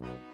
Bye.